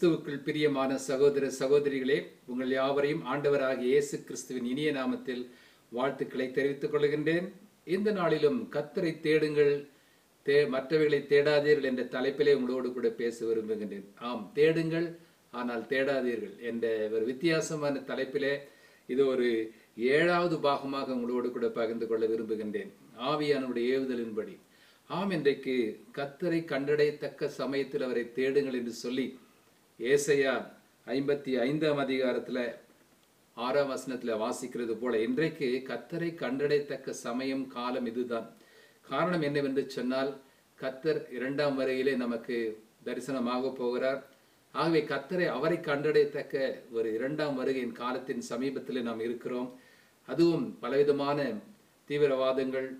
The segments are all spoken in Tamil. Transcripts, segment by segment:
கிறிஸ்துவுக்குள் பிரியமான சகோதர சகோதரிகளே உங்கள் யாவரையும் ஆண்டவராக இயேசு கிறிஸ்துவின் இனிய நாமத்தில் வாழ்த்துக்களை தெரிவித்துக் கொள்கின்றேன். இந்த நாளிலும் கத்தரை தேடுங்கள் தே மற்றவைகளை தேடாதீர்கள் என்ற தலைப்பிலே உங்களோடு கூட பேச விரும்புகின்றேன். ஆம் தேடுங்கள் ஆனால் தேடாதீர்கள் என்ற ஒரு வித்தியாசமான தலைப்பிலே இது ஒரு ஏழாவது பாகமாக உங்களோடு கூட பகிர்ந்து கொள்ள விரும்புகின்றேன். ஆவியானுடைய ஏவுதலின்படி. ஆம் இன்றைக்கு கத்தரை கண்டடையத்தக்க சமயத்தில் அவரை தேடுங்கள் என்று சொல்லி ஏசையா ஐம்பத்தி ஐந்தாம் அதிகாரத்தில் ஆறாம் வசனத்தில் வாசிக்கிறது போல இன்றைக்கு கத்தரை கண்டடைத்தக்க சமயம் காலம் இதுதான். காரணம் என்னவென்று சொன்னால் கத்தர் இரண்டாம் வரையிலே நமக்கு தரிசனமாக போகிறார். ஆகவே கத்தரை அவரை கண்டடையத்தக்க ஒரு இரண்டாம் வருகையின் காலத்தின் சமீபத்தில் நாம் இருக்கிறோம். அதுவும் பலவிதமான தீவிரவாதங்கள்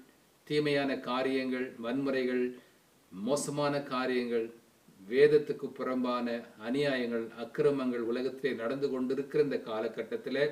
தீமையான காரியங்கள் வன்முறைகள் மோசமான காரியங்கள் வேதத்துக்கு புறம்பான அநியாயங்கள் அக்கிரமங்கள் உலகத்திலே நடந்து கொண்டிருக்கிற இந்த காலகட்டத்தில்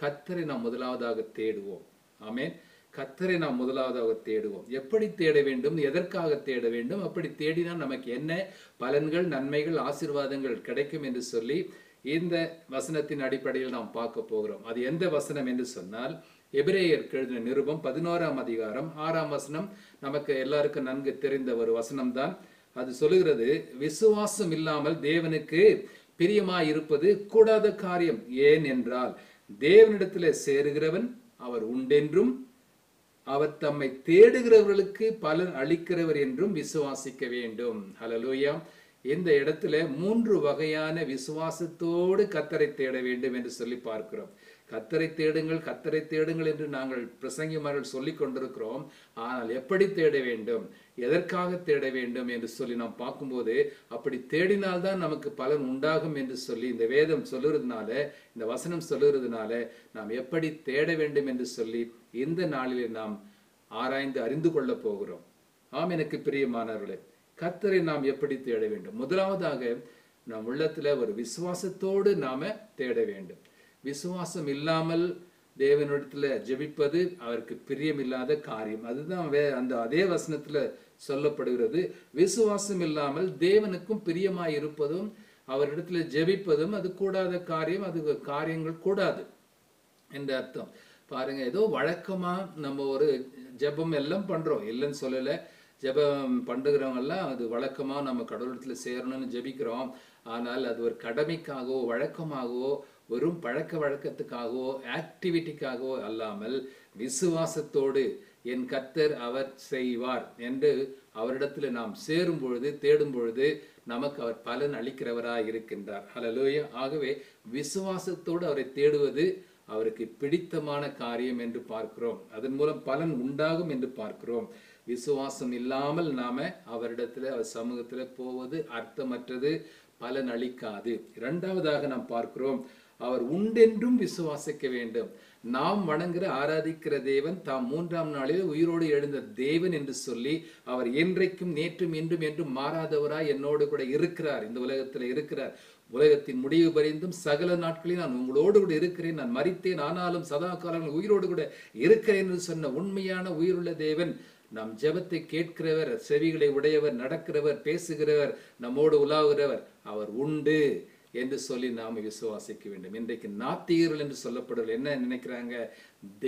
கத்தரை நாம் முதலாவதாக தேடுவோம். ஆமென். கத்தரை நாம் முதலாவதாக தேடுவோம். எப்படி தேட வேண்டும்? எதற்காக தேட வேண்டும்? அப்படி தேடினால் நமக்கு என்ன பலன்கள் நன்மைகள் ஆசிர்வாதங்கள் கிடைக்கும் என்று சொல்லி இந்த வசனத்தின் அடிப்படையில் நாம் பார்க்க போகிறோம். அது எந்த வசனம் என்று சொன்னால் எபிரேயர் எழுதின நிருபம் பதினோராம் அதிகாரம் ஆறாம் வசனம். நமக்கு எல்லாருக்கும் நன்கு தெரிந்த ஒரு வசனம்தான். அது சொல்லுகிறது விசுவாசம் இல்லாமல் தேவனுக்கு பிரியமாய் இருப்பது கூடாத காரியம். ஏன் என்றால் தேவனிடத்தில் சேருகிறவன் அவர் உண்டென்றும் அவர் தம்மை தேடுகிறவர்களுக்கு பலன் அளிக்கிறவர் என்றும் விசுவாசிக்க வேண்டும். ஹலலூயா இந்த இடத்துல மூன்று வகையான விசுவாசத்தோடு கத்தரை தேட வேண்டும் என்று சொல்லி பார்க்கிறோம். கத்தரை தேடுங்கள் கத்தரை தேடுங்கள் என்று நாங்கள் பிரசங்கிமார்கள் சொல்லிக் கொண்டிருக்கிறோம். ஆனால் எப்படி தேட வேண்டும்? எதற்காக தேட வேண்டும் என்று சொல்லி நாம் பார்க்கும்போது அப்படி தேடினால்தான் நமக்கு பலன் உண்டாகும் என்று சொல்லி இந்த வேதம் சொல்லுறதுனால இந்த வசனம் சொல்லுறதுனால நாம் எப்படி தேட வேண்டும் என்று சொல்லி இந்த நாளிலே நாம் ஆராய்ந்து அறிந்து கொள்ள போகிறோம். ஆம் எனக்கு பிரியமானவர்களே கத்தரை நாம் எப்படி தேட வேண்டும்? முதலாவதாக நம் உள்ளத்துல ஒரு விசுவாசத்தோடு நாம தேட வேண்டும். விசுவாசம் இல்லாமல் தேவனிடத்துல ஜெபிப்பது அவருக்கு பிரியமில்லாத காரியம். அதுதான் வே அந்த அதே வசனத்துல சொல்லப்படுகிறது. விசுவாசம் இல்லாமல் தேவனுக்கும் பிரியமாய் இருப்பதும் அவரிடத்துல ஜெபிப்பதும் அது கூடாத காரியம் அது காரியங்கள் கூடாது என்ற அர்த்தம். பாருங்க ஏதோ வழக்கமா நம்ம ஒரு ஜெபம் எல்லாம் பண்றோம். இல்லைன்னு சொல்லல. ஜெபம் பண்ணுகிறவங்கெல்லாம் அது வழக்கமாக நம்ம கடவுளத்தில் சேரணும்னு ஜெபிக்கிறோம். ஆனால் அது ஒரு கடமைக்காகவோ வழக்கமாகவோ வெறும் பழக்க வழக்கத்துக்காகவோ ஆக்டிவிட்டிக்காகவோ அல்லாமல் விசுவாசத்தோடு என் கத்தர் அவர் செய்வார் என்று அவரிடத்துல நாம் சேரும் பொழுது தேடும் பொழுது நமக்கு அவர் பலன் அளிக்கிறவராக இருக்கின்றார். ஹalleluya ஆகவே விசுவாசத்தோடு அவரை தேடுவது அவருக்கு பிடித்தமான காரியம் என்று பார்க்கிறோம். அதன் மூலம் பலன் உண்டாகும் என்று பார்க்கிறோம். விசுவாசம் இல்லாமல் நாம அவரிடத்துல அவர் சமூகத்துல போவது அர்த்தமற்றது பலன் அளிக்காது. இரண்டாவதாக நாம் பார்க்கிறோம் அவர் உண்டென்றும் விசுவாசிக்க வேண்டும். நாம் வணங்குற ஆராதிக்கிற தேவன் தாம் மூன்றாம் நாளில் உயிரோடு எழுந்த தேவன் என்று சொல்லி அவர் என்றைக்கும் நேற்றும் இன்றும் என்றும் மாறாதவராய் என்னோடு கூட இருக்கிறார். இந்த உலகத்துல இருக்கிறார். உலகத்தின் முடிவு பரிந்தும் சகல நாட்களில் நான் உங்களோடு கூட இருக்கிறேன். நான் மறித்தேன் ஆனாலும் சதா காலங்கள் உயிரோடு கூட இருக்கிறேன் என்று சொன்ன உண்மையான உயிருள்ள தேவன் நம் ஜெபத்தை கேட்கிறவர் செவிகளை உடையவர் நடக்கிறவர் பேசுகிறவர் நம்மோடு உலாவுகிறவர் அவர் உண்டு. என்று சொல்லி நாம் விசுவாசிக்க வேண்டும். இன்றைக்கு நாத்திகர்கள் என்று சொல்லப்படுவது என்ன நினைக்கிறாங்க?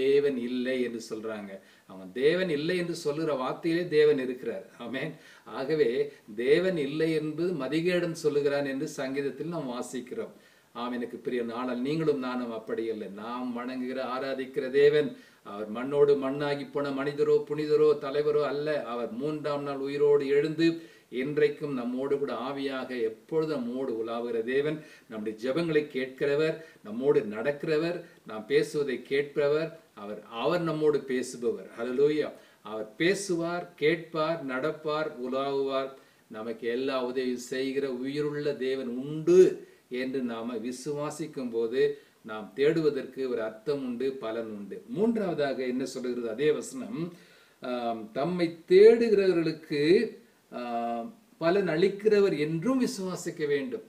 தேவன் இல்லை என்று சொல்றாங்க. அவன் தேவன் இல்லை என்று சொல்லுகிற வார்த்தையிலே தேவன் இருக்கிறார். ஆமேன். ஆகவே தேவன் இல்லை என்பது மதிகேடன் சொல்லுகிறான் என்று சங்கீதத்தில் நாம் வாசிக்கிறோம். ஆம் எனக்கு பிரிய நாளால் நீங்களும் நானும் அப்படி இல்லை. நாம் வணங்குகிற ஆராதிக்கிற தேவன் அவர் மண்ணோடு மண்ணாகி போன மனிதரோ புனிதரோ தலைவரோ அல்ல. அவர் மூன்றாம் நாள் உயிரோடு எழுந்து இன்றைக்கும் நம்மோடு கூட ஆவியாக எப்பொழுது நம்மோடு உலாவுகிற தேவன் நம்முடைய ஜெபங்களை கேட்கிறவர் நம்மோடு நடக்கிறவர் நாம் பேசுவதை கேட்பவர் அவர் அவர் நம்மோடு பேசுபவர். ஹலலூயா அவர் பேசுவார் கேட்பார் நடப்பார் உலாவுவார். நமக்கு எல்லா உதவியும் செய்கிற உயிருள்ள தேவன் உண்டு என்று நாம விசுவாசிக்கும் போது நாம் தேடுவதற்கு ஒரு அர்த்தம் உண்டு பலன் உண்டு. மூன்றாவதாக என்ன சொல்கிறது அதே வசனம் தம்மை தேடுகிறவர்களுக்கு பலன் அளிக்கிறவர் என்றும் விசுவாசிக்க வேண்டும்.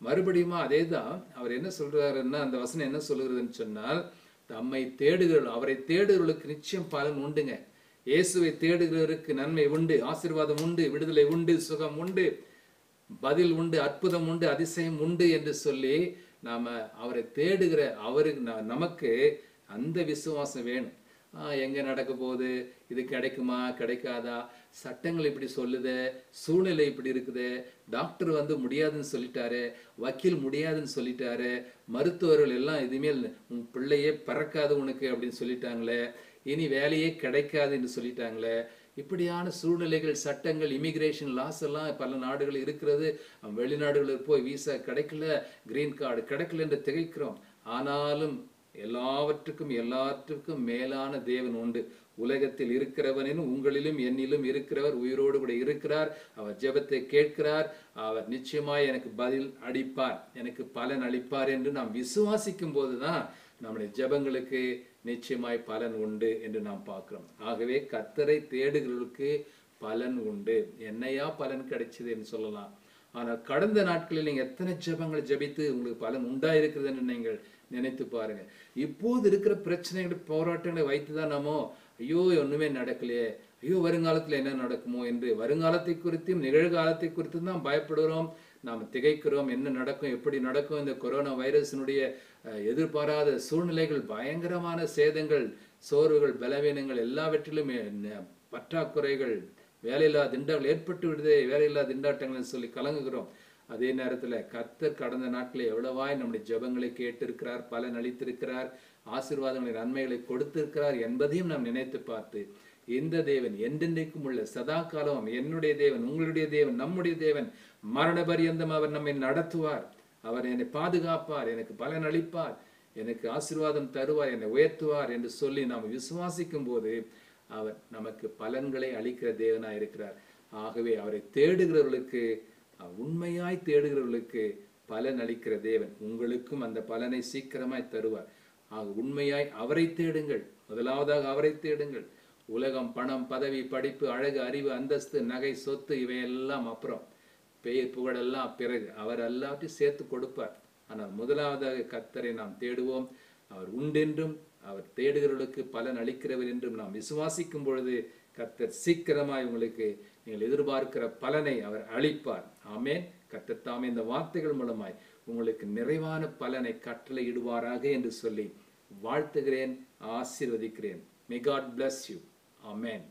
மறுபடியும் அதே தான் அவர் என்ன சொல்றாருன்னா அந்த வசனம் என்ன சொல்லுகிறதுன்னு சொன்னால் தம்மை தேடுகிறவர்கள் அவரை தேடுகிறவர்களுக்கு நிச்சயம் பலன் உண்டுங்க. இயேசுவை தேடுகிறவருக்கு நன்மை உண்டு ஆசீர்வாதம் உண்டு விடுதலை உண்டு சுகம் உண்டு பதில் உண்டு அற்புதம் உண்டு அதிசயம் உண்டு என்று சொல்லி நாம அவரை தேடுகிற அவருக்கு நமக்கு அந்த விசுவாசம் வேணும். எங்கே நடக்க போகுது? இது கிடைக்குமா? கிடைக்காதா? சட்டங்கள் இப்படி சொல்லுது சூழ்நிலை இப்படி இருக்குது. டாக்டர் வந்து முடியாதுன்னு சொல்லிட்டாரு வக்கீல் முடியாதுன்னு சொல்லிட்டாரு மருத்துவர்கள் எல்லாம் இதுமேல் உன் பிள்ளையே பறக்காது உனக்கு அப்படின்னு சொல்லிட்டாங்களே. இனி வேலையே கிடைக்காது என்று சொல்லிட்டாங்களே. இப்படியான சூழ்நிலைகள் சட்டங்கள் இமிகிரேஷன் லாஸ் எல்லாம் பல நாடுகள் இருக்கிறது. வெளிநாடுகளில் போய் விசா கிடைக்கல கிரீன் கார்டு கிடைக்கல என்று திகைக்கிறோம். ஆனாலும் எல்லாவற்றுக்கும் எல்லாற்றுக்கும் மேலான தேவன் உண்டு. உலகத்தில் இருக்கிறவனின் உங்களிலும் என்னிலும் இருக்கிறவர் உயிரோடு கூட இருக்கிறார். அவர் ஜெபத்தை கேட்கிறார். அவர் நிச்சயமாய் எனக்கு பதில் அளிப்பார். எனக்கு பலன் அளிப்பார் என்று நாம் விசுவாசிக்கும் போதுதான் நம்முடைய ஜெபங்களுக்கு நிச்சயமாய் பலன் உண்டு என்று நாம் பார்க்கிறோம். ஆகவே கத்தரை தேடுகிறவர்களுக்கு பலன் உண்டு. என்னையா பலன் கிடைச்சது என்று சொல்லலாம். ஆனால் கடந்த நாட்களில் நீங்க எத்தனை ஜெபங்கள் ஜெபித்து உங்களுக்கு பலன் உண்டாயிருக்கிறது என்று நீங்கள் நினைத்து பாருங்க. இப்போது இருக்கிற பிரச்சனைகளை போராட்டங்களை வைத்துதான் நாமோ ஐயோ ஒண்ணுமே நடக்கலையே ஐயோ வருங்காலத்துல என்ன நடக்குமோ என்று வருங்காலத்தை குறித்தும் நிகழ்காலத்தை குறித்தும் தான் பயப்படுகிறோம். நாம் திகைக்கிறோம் என்ன நடக்கும் எப்படி நடக்கும் இந்த கொரோனா வைரஸினுடைய அஹ், எதிர்பாராத சூழ்நிலைகள் பயங்கரமான சேதங்கள் சோர்வுகள் பலவீனங்கள் எல்லாவற்றிலும் பற்றாக்குறைகள் வேலையில்லா திண்டாட்டங்கள் ஏற்பட்டு விடுதே வேலையில்லா திண்டாட்டங்கள்னு சொல்லி கலங்குகிறோம். அதே நேரத்துல கர்த்தர் கடந்த நாட்களில் எவ்வளவாய் நம்முடைய ஜெபங்களை கேட்டிருக்கிறார் பலன் அளித்திருக்கிறார் ஆசீர்வாதங்களை நன்மைகளை கொடுத்திருக்கிறார் என்பதையும் நாம் நினைத்து பார்த்து இந்த தேவன் என்றென்றைக்கும் உள்ள சதா காலம் என்னுடைய தேவன் உங்களுடைய தேவன் நம்முடைய தேவன் மரண பரியந்தம் அவர் நம்மை நடத்துவார். அவர் என்னை பாதுகாப்பார் எனக்கு பலன் அளிப்பார் எனக்கு ஆசீர்வாதம் தருவார் என்னை உயர்த்துவார் என்று சொல்லி நாம் விசுவாசிக்கும் போது அவர் நமக்கு பலன்களை அளிக்கிற தேவனாக இருக்கிறார் ஆகவே அவரை தேடுகிறவர்களுக்கு உண்மையாய் தேடுகிறவர்களுக்கு பலன் அளிக்கிற தேவன் உங்களுக்கும் அந்த பலனை சீக்கிரமாய் தருவார். ஆக உண்மையாய் அவரை தேடுங்கள். முதலாவதாக அவரை தேடுங்கள். உலகம் பணம் பதவி படிப்பு அழகு அறிவு அந்தஸ்து நகை சொத்து இவையெல்லாம் அப்புறம். பெயர் புகழெல்லாம் பிறகு அவர் எல்லாத்தையும் சேர்த்து கொடுப்பார். ஆனால் முதலாவதாக கர்த்தரை நாம் தேடுவோம். அவர் உண்டென்றும் அவர் தேடுகிறவர்களுக்கு பலன் அளிக்கிறவர் என்றும் நாம் விசுவாசிக்கும் பொழுது கர்த்தர் சீக்கிரமாய் உங்களுக்கு நீங்கள் எதிர்பார்க்கிற பலனை அவர் அளிப்பார். ஆமேன். கத்தத்தாமே இந்த வார்த்தைகள் மூலமாய் உங்களுக்கு நிறைவான பலனை கட்டளையிடுவாராக என்று சொல்லி வாழ்த்துகிறேன் ஆசீர்வதிக்கிறேன். May God bless you amen